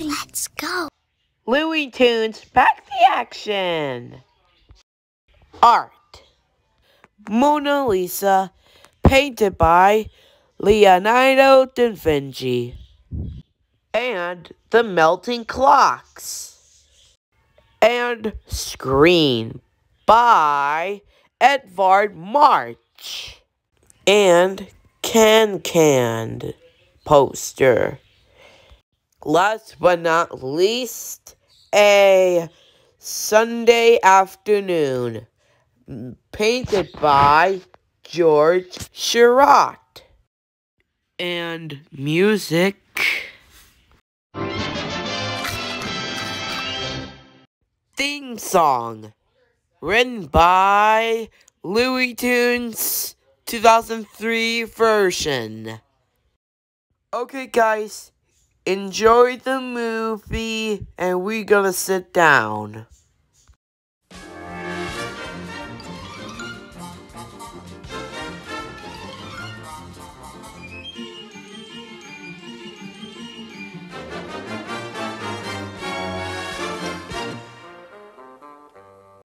ready. Let's go. Looney Tunes, back the action. Art. Mona Lisa, painted by Leonardo da Vinci. And the melting clocks. And Scream by Edvard Munch. And Can Can poster. Last but not least, a Sunday afternoon painted by George Seurat. And music. Theme song written by Looney Tunes 2003 version. Okay, guys, enjoy the movie, and we're gonna sit down.